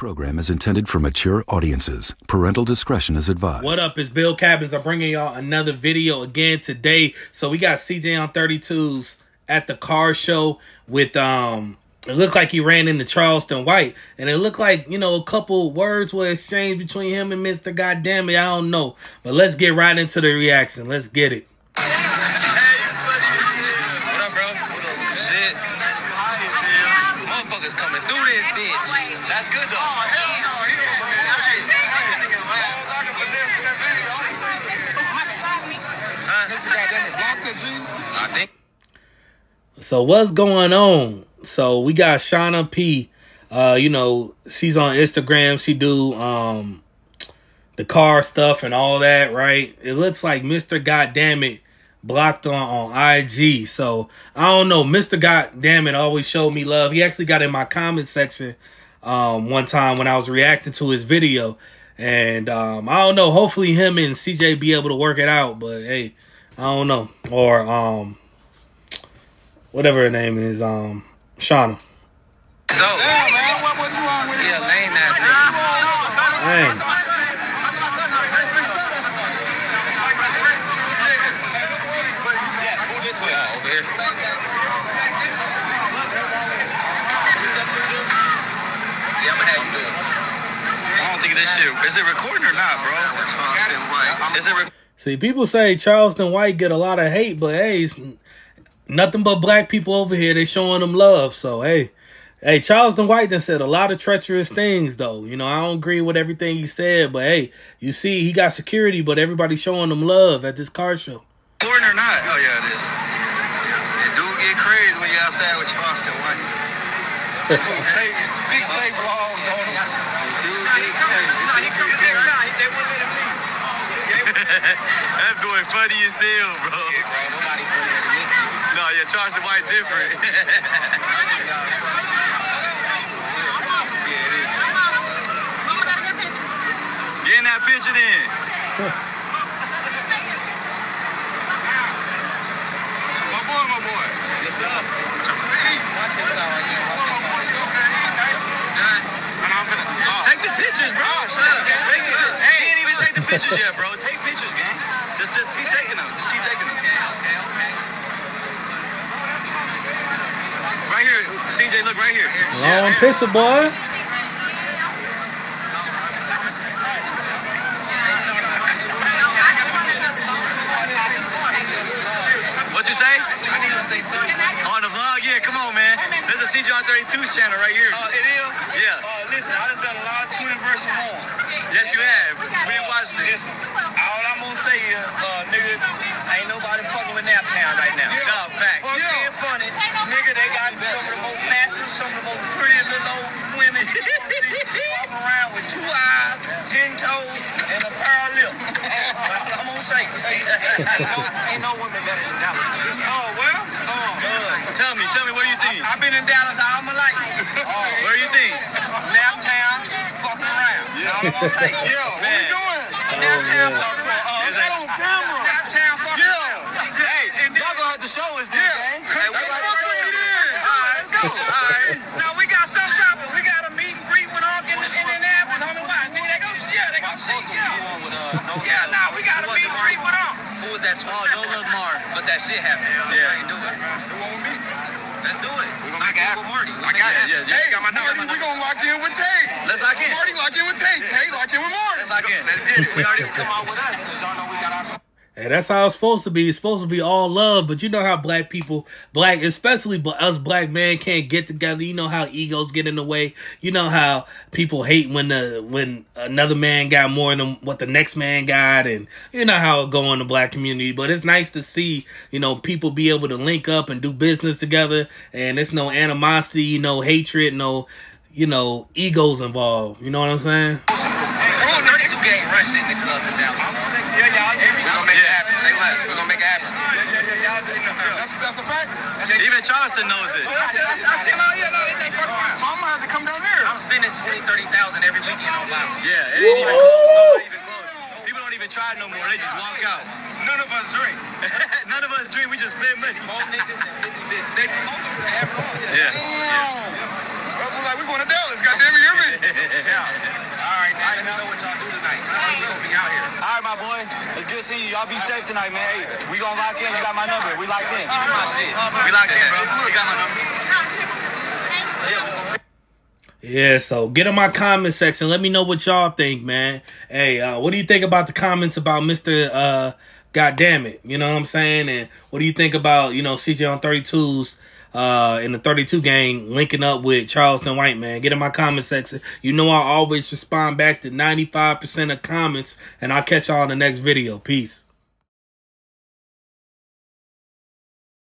program is intended for mature audiences. Parental discretion is advised. What up? It's Build Cabins. I'm bringing y'all another video again today. So we got CJ on 32s at the car show with um. It looked like he ran into Charleston White, and it looked like you know a couple words were exchanged between him and Mister Goddamn it, I don't know. But let's get right into the reaction. Let's get it. That's good though. I think. So what's going on? So we got Shauna P. Uh, you know, she's on Instagram. She do um the car stuff and all that, right? It looks like Mr. Goddammit blocked on on IG. So I don't know. Mr. Goddammit always showed me love. He actually got in my comment section um one time when I was reacting to his video. And um I don't know. Hopefully him and CJ be able to work it out. But hey, I don't know. Or um whatever her name is, um, Shauna. So, Yeah, man, what, what you on with yeah, lame ass nigga. Dang. Yeah, move this way. Oh, over here. Shit. Is it recording or not, bro? Is it recording? See, people say Charleston White get a lot of hate, but hey, it's nothing but black people over here. They showing them love. So hey, hey, Charleston White done said a lot of treacherous things, though. You know, I don't agree with everything he said, but hey, you see, he got security, but everybody showing him love at this car show. Recording or not? Oh yeah, it is. It do get crazy when you outside with Charleston White. Tape, big tape vlogs on them. That boy funny as hell, bro. No, yeah, Charleston White different. Get in that picture then. my boy, my boy. What's up? Watch this out right there. Watch this out right there. Take the pictures, bro. Shut up. Take it. Hey, he ain't even take the pictures yet, bro. Take pictures, gang. Just, just keep taking them. Just keep taking them. Okay, okay, okay. Right here, CJ. Look right here. Long pizza, boy. What you say? I need to say something. On the vlog, yeah, come on, man. This is CJ on 32's channel right here. Uh, it is? Yeah. Uh, listen, I done done a lot of 20 versus home. Yes, you have. We didn't this. All I'm gonna say is, uh, nigga, ain't nobody fucking with Naptown right now. Yeah. Dog, facts. Fuck Yeah. being funny. Nigga, they got some of the most natural, some of the most pretty little old women walking around with two eyes, ten toes, and a pair of lips. That's all I'm gonna say. ain't, no, ain't no women better than that one. Oh, well, oh, Tell me, tell me, what do you think? I've been in Dallas all my life. Oh, where do you think? Naptown, fucking around. That's all I'm gonna say. Yeah, what we doing? Oh, fucking around. Is that on camera? Naptown, fucking Yeah. around. Hey, and y'all gonna have to show us this, Yeah. man. Hey, we fuck with this. then. All right, go. All right. Now we got some poppin'. We got a meet and greet with Unc in Indianapolis. Homie, why? Nigga, they gon' see, yeah, they gon' see, uh, yeah. Yeah, nah, we got a meet and greet with Unc. Who was that? Oh, no love Mar. But that shit happened. So yeah. ain't do it. Let's do it. We gonna make it happen. Marty. I got it. Yeah, yeah. Hey, got my number. Marty, we gonna lock in with Tay. Let's lock in. Marty lock in with Tay. Tay lock in with Marty. Let's lock in. Let's get it. We already come out with us. Y'all know we got Hey, that's how it's supposed to be. It's supposed to be all love, but you know how black people, black, especially but us black men can't get together. You know how egos get in the way. You know how people hate when the when another man got more than what the next man got, and you know how it go in the black community. But it's nice to see you know people be able to link up and do business together, and there's no animosity, no hatred, no you know egos involved. You know what I'm saying? Come on, 32 gang rush in the club in Dallas. Yeah, y'all. We're gonna make it happen. Say less. We're gonna make it happen. That's, that's a fact. Even Charleston knows it. I see, I see, I see, no, yeah, no, they fuck around. So I'm gonna have to come down there. I'm spending 20, 30,000 every weekend on loud. Yeah, it ain't even close. No, not even close. People don't even try no more. They just walk out. None of us drink. None of us drink. We just spend money. Most niggas and 50 bitches. They promote you to have it all. Yeah. Damn. I was like, we going to Dallas. Goddamn it, hear me? yeah. My boy. It's good seeing you. Y'all be safe tonight, man. Hey, we gonna lock in. You got my number. We locked in. My shit. We locked in, bro. You got my number. Yeah, so get in my comment section. Let me know what y'all think, man. Hey, uh, what do you think about the comments about Mr. Uh, God damn it? You know what I'm saying? And what do you think about, you know, CJ on 32s uh, in the 32 gang linking up with Charleston White, man? Get in my comment section. You know I always respond back to 95% of comments, and I'll catch y'all in the next video. Peace.